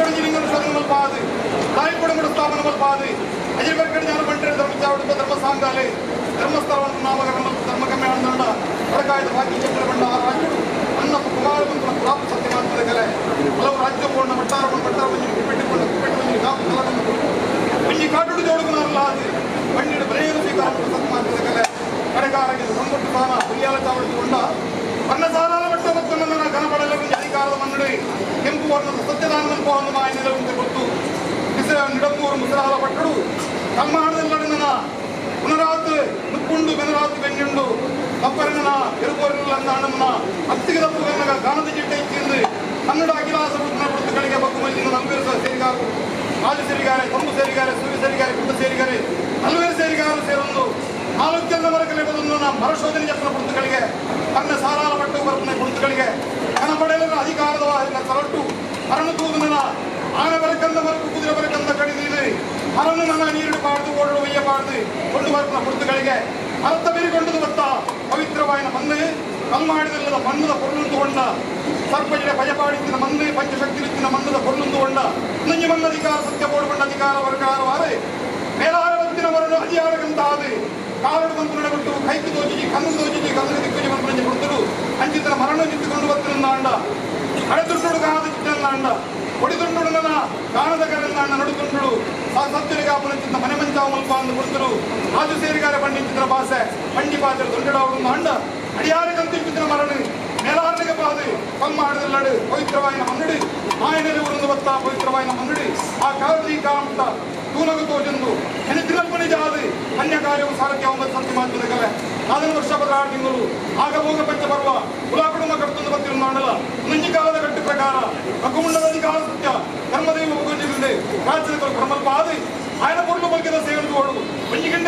ಕಡಂಜಿಲಿಂಗನ ಶೋಧನ ಮಲ್ಪಾದು ತಾಯಿಪುಡಮಡ ಸ್ಥಾಪನ ಮಲ್ಪಾದು ಅಜಿರ್ಬರ್ಕಡ ಜ್ಞಾನ ಬಂಟರೆ ಧರ್ಮಚಾವಡಿಪ ಧರ್ಮ ಸಾಂಗಾಲೆ ಧರ್ಮಸ್ಥಳವನ್ನು ನಾಮಕರಣ ಧರ್ಮಕಮ್ಮೆ ಅಂದಂಡ ಹೊರಕಾಯ್ದ ಬಾಕಿ ಚಕ್ರ ಬಂಡ ಆ ರಾಜ್ಯಗಳು ಅನ್ನ ಕುಮಾರ ಬಂಧುನ ಪ್ರಾಪ್ತ ಸತ್ಯವಾಗ್ತದೆ ಕಲೆ ಹಲವು ರಾಜ್ಯಪೂರ್ಣ ವಟ್ಟಾರವನ್ನು ವಟ್ಟಾರವನ್ನು ಕುಪ್ಪೆಟ್ಟುಕೊಂಡು ಕುಪ್ಪೆಟ್ಟುಕೊಂಡು ಕಾಪು ಕಲವನ್ನು ಒಂಜಿ ಕಾಟುಡು ಜೋಡುಗುನಾರಲ್ಲ ಅದು ಬಣ್ಣಿಡು ಬರೆಯಲು ಸ್ವೀಕಾರ ಸತ್ಯವಾಗ್ತದೆ ಕಲೆ ಕಡೆಗಾರಗೆ ಸಂಪುಟ ಸ್ಥಾನ ಹುಯ್ಯಾಲ ಚಾವಡಿಸಿಕೊಂಡ ಅನ್ನ ಸಾರಾಲ ಮಟ್ಟ ಮತ್ತು ನನ್ನ ಕನಪಡಲ ಅಧಿಕಾರದ ಮಂಡಳಿ ಕೆಂಪು ವರ್ಣದ ಸತ್ಯನಾರಾಯಣ ಮಲ್ಪವನ್ನು ಮಾಯ ನಿಲವಂತೆ ಗೊತ್ತು ಬಿಸಿಲ ನಿಡಮೂರು ಪಟ್ಟರು ಪಟ್ಟಡು ಕಲ್ಮಾಣದಲ್ಲಡನ ಪುನರಾತ್ ನುಕ್ಕುಂಡು ಬೆನರಾತ್ ಬೆಂಗುಂಡು ಅಪ್ಪರನ ಎರುಪೊರಿನ ಅಣ್ಣನ ಹತ್ತಿಗೆ ತಪ್ಪುಗನ್ನಗ ಗಾನದ ಜಿಟ್ಟೆ ಇಚ್ಚಿಂದು ಕನ್ನಡ ಅಖಿಲಾಸ ಪುಸ್ತಕಗಳಿಗೆ ಬಗ್ಗು ಮಲ್ಲಿನ ನಂಬಿರಿಸ ಸೇರಿಗಾರು ಕಾಲು ಸೇರಿಗಾರೆ ಕೊಂಬು ಸೇರಿಗಾರೆ ಸೂರ್ಯ ಸೇರಿಗಾರೆ ಗುಡ್ಡ ಸೇರಿಗಾರೆ ಹಲವೇರು ಸೇರಿಗಾರು ಸೇರೊಂದು ಆಲೋಚನೆ ಮರಕಲೆ ಬಂದು ನಮ್ಮ ಮರಶೋಧನೆ ಜಪ್ಪನ ಪುಸ್ತಕಗಳಿಗೆ ತನ್ನ ಸಾರಾಲ ಪಟ್ಟು ಬರ್ತನೆ ಪುಸ್ತಕಗಳಿಗೆ ಕನ ಪಡೆಯಲು ಅಧಿಕಾರದ ವಾಹಿನ ಸರಟ್ಟು ಅರಣ ತೂಗುನ ಆನ ಬರಕಂದ ಮರಕು ಕುದುರೆ ಬರಕಂದ ಕಡಿದಿದೆ ಹರನು ನನ್ನ ನೀರು ಬಾರ್ದು ಓಡಲು ಒಯ್ಯಬಾರ್ದು ಕೊಂಡು ಬರಪನ ಪುಸ್ತಕಗಳಿಗೆ ಅರ್ಥ ಬೀರಿಕೊಂಡದು ಬತ್ತ ಪವಿತ್ರವಾಯಿನ ಮನ್ನೆ ಕಲ್ಮಾಡಿದಲ್ಲದ ಮಣ್ಣದ ಪೊರ್ಲುಂದು ಹೊಂಡ. ಸರ್ಪಜಿಡೆ ಭಯಪಾಡಿದ್ದಿನ ಮನ್ನೆ ಪಂಚಶಕ್ತಿರಿತ್ತಿನ ಮಣ್ಣದ ಪೊರ್ಲುಂದು ಹೊಂಡ. ನಂಜಿ ಮಣ್ಣ ಅಧಿಕಾರ, ಸತ್ಯ ಬೋಡುಕೊಂಡ ಅಧಿಕಾರ ವರ್ಗಾರವಾರೆ ಮೇಲಾರ ಬಂದಿನ ಮರಳು ಅಧಿಕಾರಕ್ಕಂತಾದೆ ಕಾಲಡು ನಡೆಬಿಟ್ಟು ಕೈಕು ದೋಚಿಜಿ ಕಣ್ಣು ದೋಚಿಜಿ ಕಲ್ಲು ದಿಕ್ಕುಜಿ ನಂಜಿ ಕೊಡ್ತರು ಅಂಚಿತನ ಮರಣ ನಿಂತುಕೊಂಡು ಬತ್ತಿನ ಅಂಡ ಹಳೆದುಂಡು ಕಾಣದ ಚಿಟ್ಟನ್ನ ಅಂಡ ಹೊಡಿದುಂಡು ನನ್ನ ಕಾಣದ ಅಣ್ಣ ನಡುದುಂಡು ಆ ಸತ್ಯರಿಗೆ ಅಪನಂಚಿತ ಮನೆ ಮಂಚಾವ ಮಲ್ಪ ಅಂದು ಕೊಡ್ತರು ರಾಜು ಸೇರಿಗಾರ ಚಿತ್ರ ಭಾಷೆ ಪಂಡಿ ಪಾತ್ರ ಅವರನ್ನು ಅಂಡ ಅಡಿಯಾರ ಮರಣ. ಮೇಲಾರ್ನಿಗೆ ಪಾದು ಕಲ್ಮಾಡದಲ್ಲಡು ಪವಿತ್ರವಾಯಿನ ಮಂಗಡಿ ಮಾಯನಲ್ಲಿ ಉರುಂದು ಬತ್ತ ಪವಿತ್ರವಾಯಿನ ಮಂಗಡಿ ಆ ಕಾಲದಿ ಕಾಮತ ತೂನಗು ತೋಜಂದು ಹೆಣಿತಿರಪ್ಪಣಿ ಜಾದು ಅನ್ಯ ಕಾರ್ಯವು ಸಾರಥ್ಯ ಒಂಬತ್ತು ಸಂತಿ ಆದಿನ ಪಂಚ ಬರುವ ಗುಲಾಬಿಡುವ ಪಂಚಪರ್ವ ಕುಲಾಕುಡುಂಬ ಮಾಡಲ ಬಂದಿರುತ್ತಾಣಲ ಮುಂಜಿಕಾಲದ ಕಟ್ಟು ಪ್ರಕಾರ ಹಕ್ಕುಮುಂಡದಲ್ಲಿ ಕಾಲ ಸತ್ಯ, ಧರ್ಮದೇವ ಉಪಗೊಂಡಿರುತ್ತದೆ ರಾಜ್ಯದ ಕ್ರಮಲ್ಪ ಆದಿ ಆಯನ ಪೂರ್ಣ ಬಗ್ಗೆದ సేవలు తోడు వెయ్యి గంట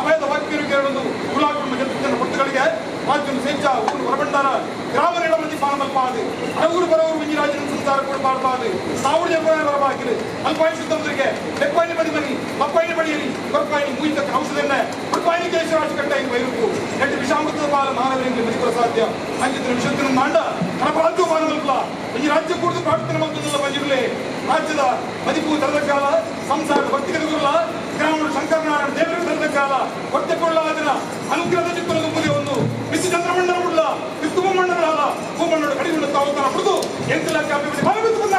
ಅಭಯದ ಭಕ್ತಿಯನ್ನು ಕೇಳಲು ಗುಲಾಬಿಡುವ ಜನ కులాకుడు ರಾಜ್ಯವನ್ನು ಸೇಜ ಊರು ಹೊರಬಂಡಾರ ಗ್ರಾಮದ ಎಡಮಂದಿ ಪಾನಮಲ್ಪಾದು ಹಲವರು ಬರವರು ಮಂಜಿ ರಾಜ್ಯದ ಸಂಚಾರ ಕೂಡ ಮಾಡ್ಬಾರ್ದು ಸಾವಿರದ ಎಪ್ಪತ್ತು ಬರಬಾಕಿದೆ ಅಲ್ಪಾಯಿ ಸುತ್ತಮುತ್ತರಿಗೆ ಬೆಪ್ಪಾಯಿನ ಬಡಿ ಮನಿ ಬಪ್ಪಾಯಿನ ಬಡಿಯಲ್ಲಿ ಬಪ್ಪಾಯಿನಿ ಮುಯ್ತಕ್ಕೆ ಔಷಧನ್ನ ಬಪ್ಪಾಯಿನಿ ಕೇಶ ರಾಜಕಟ್ಟ ಇಂಗ್ ವೈರುಕು ಎಂಟು ವಿಷಾಮೃತ ಬಾಲ ಮಾನವರಿಗೆ ಮದಿಕೊಳ ಸಾಧ್ಯ ಅಂಚಿತ್ರ ವಿಷಯವನ್ನು ಮಾಂಡ ನಮ್ಮ ರಾಜ್ಯ ಮಾನವಲ್ಪ ಈ ರಾಜ್ಯ ಕೂಡದು ಪ್ರಾರ್ಥನೆ ಮಾಡ್ತದಲ್ಲ ಬಂದಿರಲಿ ರಾಜ್ಯದ ಮದಿಪು ತರದ ಕಾಲ ಸಂಸಾರ ಭಕ್ತಿ ಕಲಿಗುರಲ್ಲ ಗ್ರಾಮದ ಶಂಕರನಾರಾಯಣ ದೇವರಿಗೆ ತರದ ಕಾಲ ಭಕ್ತಿ ಕೊಳ್ಳ ಅದನ್ನ ಅನುಗ್ರಹ ಚಿಕ್ಕಲು ಮಂಡಲವುಳ್ಳ ವಿಶ್ವ ಮಂಡಲ ಭೂಮಂಡಲ ಕಡಿಮೆ ತಾವು ತನ್ನ ಹುಡುಗು ಎಂಟು ಲಕ್ಷ ಅಭಿವೃದ್ಧಿ ಭಾಗವಹಿಸಿಕೊಂಡ